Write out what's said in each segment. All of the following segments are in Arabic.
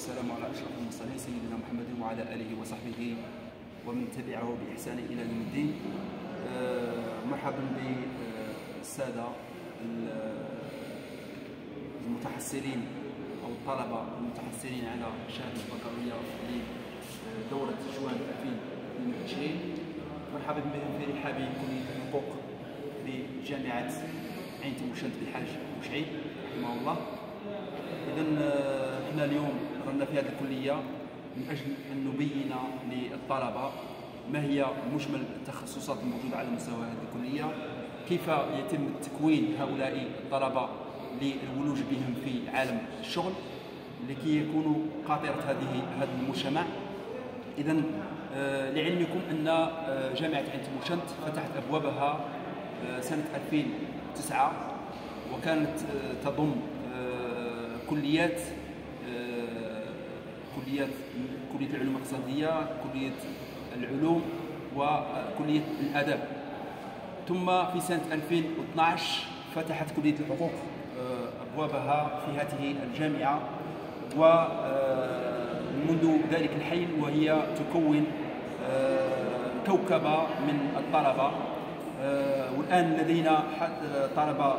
والسلام على أشرف المرسلين سيدنا محمد وعلى آله وصحبه ومن تبعه بإحسان إلى يوم الدين. آه، مرحبا بالسادة المتحصلين أو الطلبة المتحصلين على شهاده البكالوريا لدوره جوان 2022 مرحبا بهم في رحاب كليه الحقوق بجامعه عين تمشنت بالحاج بوشعيب رحمه الله. اذا إحنا اليوم رانا في هذه الكلية من أجل أن نبين للطلبة ما هي مجمل التخصصات الموجودة على مستوى هذه الكلية كيف يتم تكوين هؤلاء الطلبة للولوج بهم في عالم الشغل لكي يكونوا قاطرة هذه هذا المجتمع. اذا آه، لعلمكم أن آه، جامعة عين تموشنت فتحت أبوابها آه، سنة 2009 وكانت تضم كليات كليات كلية العلوم الاقتصادية كلية العلوم وكليه الاداب ثم في سنة 2012 فتحت كلية الحقوق أبوابها في هذه الجامعة. ومنذ ذلك الحين وهي تكون كوكبة من الطلبة. والآن لدينا طلبة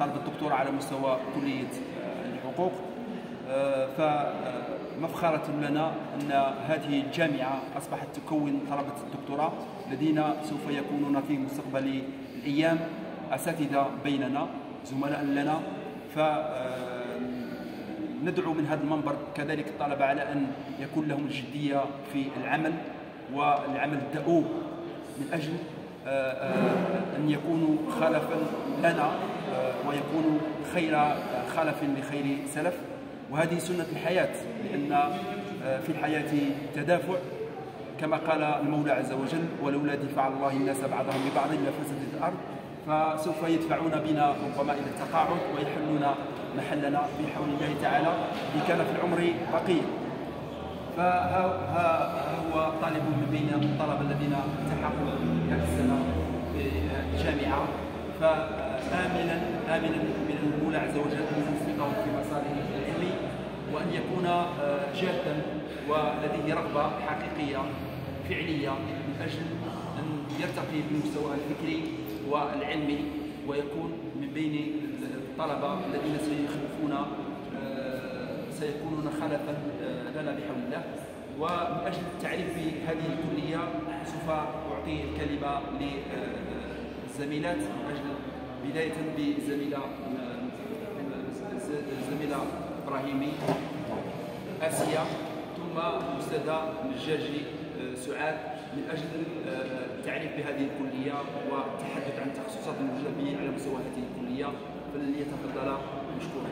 طلب الدكتوراه على مستوى كلية الحقوق. فمفخرة لنا أن هذه الجامعة أصبحت تكون طلبة الدكتوراه الذين سوف يكونون في مستقبل الأيام أساتذة بيننا زملاء لنا. ف ندعو من هذا المنبر كذلك الطلبة على أن يكون لهم الجدية في العمل والعمل الدؤوب من أجل أن يكونوا خلفا لنا ويكونوا خير خلف لخير سلف. وهذه سنة الحياة لأن آه، في الحياة تدافع كما قال المولى عز وجل ولولا دفاع الله الناس بعضهم ببعض لفسدت الأرض فسوف يدفعون بنا ربما إلى التقاعد ويحلون محلنا بحول الله تعالى إن كان في العمر بقية فها هو طالب من بين الطلبة الذين التحقوا هذه السنة في الجامعة. فآملا آملا من المولى عز وجل أن يوفقه في مساره وأن يكون آه، جادا ولديه رغبة حقيقية فعلية من أجل أن يرتقي بالمستوى الفكري والعلمي ويكون من بين الطلبة الذين سيخلفون آه، سيكونون خلفا آه، لنا بحول الله. ومن أجل التعريف بهذه الكلية سوف أعطي الكلمة للزميلات من أجل بداية بزميلة الزميلة إبراهيمي. آسيا ثم الأستاذة الجاجي آه، سعاد. من أجل آه، التعريف بهذه الكلية والتحدث عن التخصصات الموجودة على مستوى هذه الكلية فليتفضل مشكورا.